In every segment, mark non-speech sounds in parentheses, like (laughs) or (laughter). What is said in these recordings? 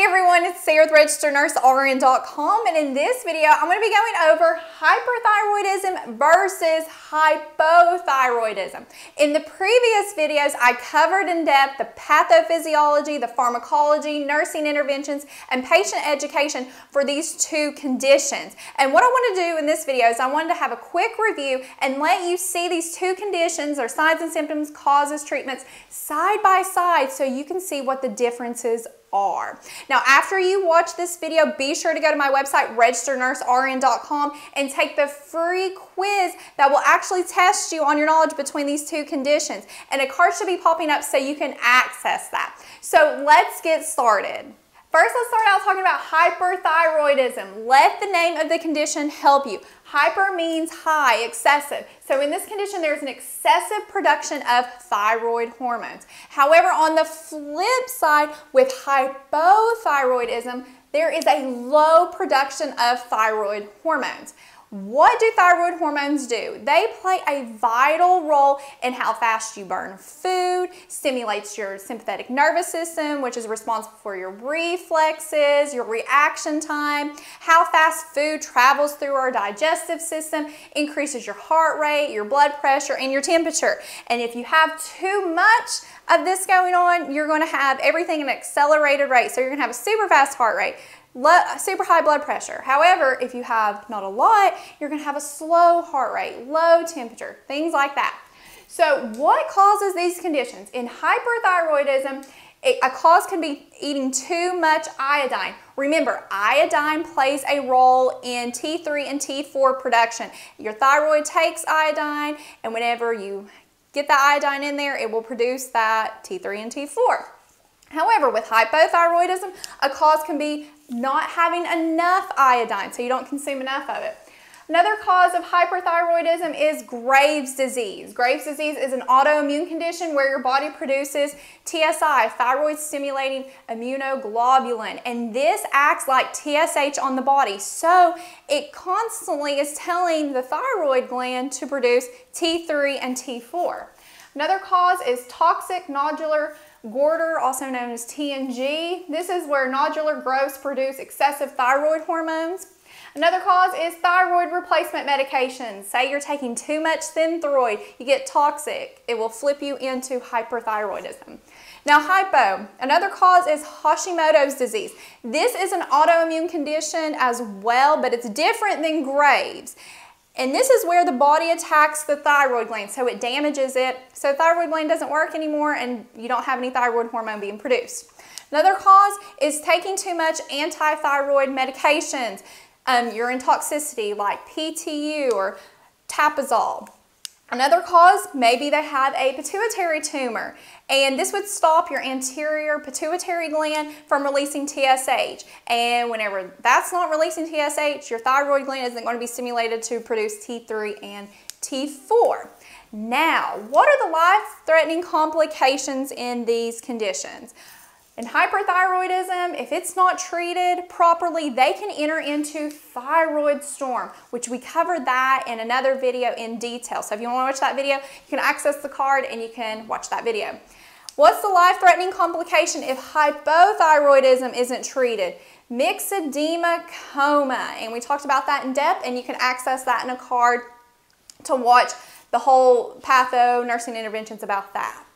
Hey everyone, it's Sarah with RegisteredNurseRN.com and in this video I'm going to be going over hyperthyroidism versus hypothyroidism. In the previous videos I covered in depth the pathophysiology, the pharmacology, nursing interventions, and patient education for these two conditions. And what I want to do in this video is I wanted to have a quick review and let you see these two conditions or signs and symptoms, causes, treatments side by side so you can see what the differences are. Now, after you watch this video, be sure to go to my website, registerednursern.com, and take the free quiz that will actually test you on your knowledge between these two conditions. And a card should be popping up so you can access that. So let's get started. First, let's start out talking about hyperthyroidism. Let the name of the condition help you. Hyper means high, excessive. So in this condition, there's an excessive production of thyroid hormones. However, on the flip side, with hypothyroidism, there is a low production of thyroid hormones. What do thyroid hormones do? They play a vital role in how fast you burn food, stimulates your sympathetic nervous system, which is responsible for your reflexes, your reaction time, how fast food travels through our digestive system, increases your heart rate, your blood pressure, and your temperature. And if you have too much of this going on, you're going to have everything at an accelerated rate. So you're going to have a super fast heart rate, super high blood pressure. However, if you have not a lot, you're going to have a slow heart rate, low temperature, things like that. So what causes these conditions? In hyperthyroidism, a cause can be eating too much iodine. Remember, iodine plays a role in T3 and T4 production. Your thyroid takes iodine, and whenever you get the iodine in there, it will produce that T3 and T4. However, with hypothyroidism, a cause can be not having enough iodine, so you don't consume enough of it. Another cause of hyperthyroidism is Graves' disease. Graves' disease is an autoimmune condition where your body produces TSI, thyroid stimulating immunoglobulin, and this acts like TSH on the body. So it constantly is telling the thyroid gland to produce T3 and T4. Another cause is toxic nodular Goiter, also known as TNG. This is where nodular growths produce excessive thyroid hormones. Another cause is thyroid replacement medication. Say you're taking too much Synthroid, you get toxic. It will flip you into hyperthyroidism. Now hypo, another cause is Hashimoto's disease. This is an autoimmune condition as well, but it's different than Graves'. And this is where the body attacks the thyroid gland, so it damages it. So thyroid gland doesn't work anymore and you don't have any thyroid hormone being produced. Another cause is taking too much anti-thyroid medications, um, urine toxicity like PTU or Tapazole. Another cause, maybe they have a pituitary tumor, and this would stop your anterior pituitary gland from releasing TSH. And whenever that's not releasing TSH, your thyroid gland isn't going to be stimulated to produce T3 and T4. Now, what are the life-threatening complications in these conditions? In hyperthyroidism, if it's not treated properly, they can enter into thyroid storm, which we covered that in another video in detail. So if you want to watch that video, you can access the card and you can watch that video. What's the life-threatening complication if hypothyroidism isn't treated? Myxedema coma, and we talked about that in depth, and you can access that in a card to watch the whole patho nursing interventions about that.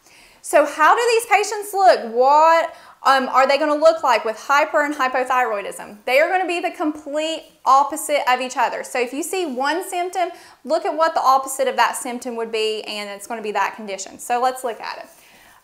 So how do these patients look? What um, are they going to look like with hyper and hypothyroidism? They are going to be the complete opposite of each other. So if you see one symptom, look at what the opposite of that symptom would be, and it's going to be that condition. So let's look at it.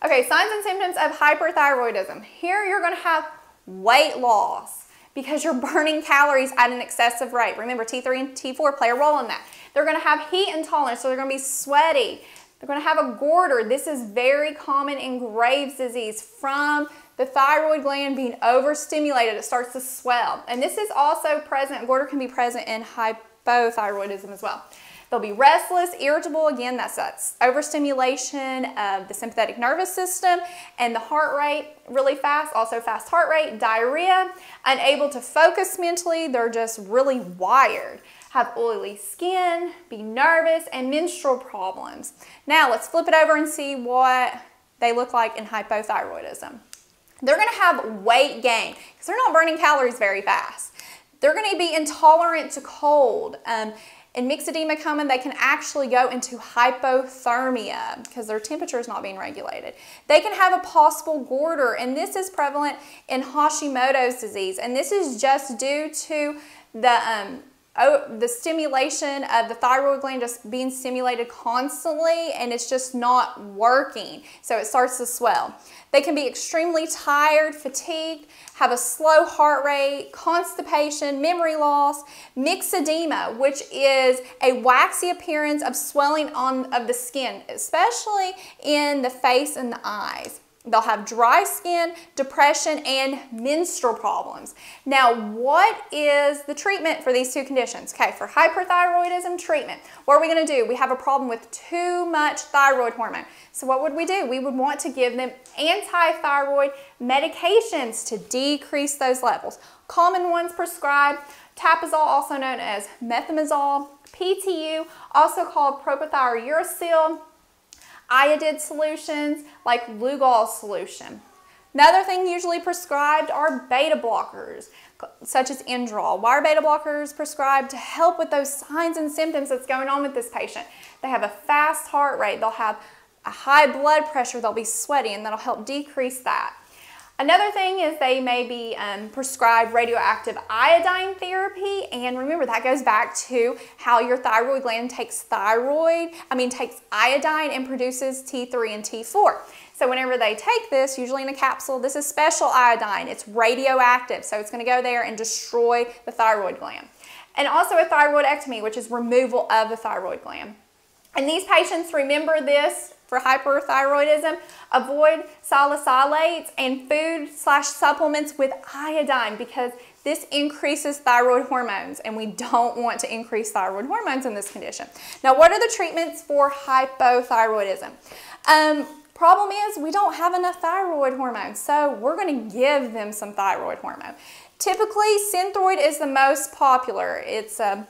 Okay, signs and symptoms of hyperthyroidism. Here you're going to have weight loss because you're (laughs) burning calories at an excessive rate. Remember, T3 and T4 play a role in that. They're going to have heat intolerance, so they're going to be sweaty. They're going to have a goiter. This is very common in Graves' disease from the thyroid gland being overstimulated, it starts to swell. And this is also present, goiter can be present in hypothyroidism as well. They'll be restless, irritable, again, that's, that's overstimulation of the sympathetic nervous system and the heart rate really fast, also fast heart rate, diarrhea, unable to focus mentally, they're just really wired have oily skin, be nervous, and menstrual problems. Now let's flip it over and see what they look like in hypothyroidism. they're going to have weight gain because they're not burning calories very fast. They're going to be intolerant to cold. Um, in myxedema coma, they can actually go into hypothermia because their temperature is not being regulated. They can have a possible goiter, and this is prevalent in Hashimoto's disease. And this is just due to the um, Oh, the stimulation of the thyroid gland just being stimulated constantly and it's just not working. So it starts to swell. They can be extremely tired, fatigued, have a slow heart rate, constipation, memory loss, myxedema, which is a waxy appearance of swelling on of the skin, especially in the face and the eyes. They'll have dry skin, depression, and menstrual problems. Now, what is the treatment for these two conditions? Okay, for hyperthyroidism treatment, what are we gonna do? We have a problem with too much thyroid hormone. So what would we do? We would want to give them anti-thyroid medications to decrease those levels. Common ones prescribed, Tapazole, also known as methimazole, PTU, also called propylthiouracil, iodide solutions like Lugol solution. Another thing usually prescribed are beta blockers, such as Inderal. Why are beta blockers prescribed? To help with those signs and symptoms that's going on with this patient. They have a fast heart rate, they'll have a high blood pressure, they'll be sweaty, and that'll help decrease that. Another thing is they may be um, prescribed radioactive iodine therapy, and remember that goes back to how your thyroid gland takes thyroid, I mean takes iodine and produces T3 and T4. So whenever they take this, usually in a capsule, this is special iodine. It's radioactive, so it's going to go there and destroy the thyroid gland. And also a thyroidectomy, which is removal of the thyroid gland. And these patients, remember this, for hyperthyroidism, avoid salicylates and food slash supplements with iodine because this increases thyroid hormones and we don't want to increase thyroid hormones in this condition. Now, what are the treatments for hypothyroidism? Um, problem is we don't have enough thyroid hormone, so we're going to give them some thyroid hormone. Typically, Synthroid is the most popular. It's a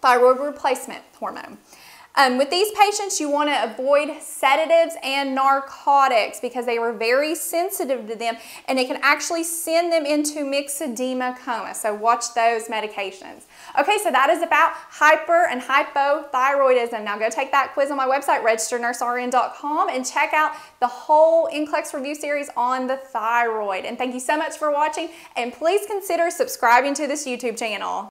thyroid replacement hormone. Um, with these patients, you want to avoid sedatives and narcotics because they were very sensitive to them and it can actually send them into myxedema coma. So watch those medications. Okay, so that is about hyper and hypothyroidism. Now go take that quiz on my website, registerednursern.com and check out the whole NCLEX review series on the thyroid. And thank you so much for watching and please consider subscribing to this YouTube channel.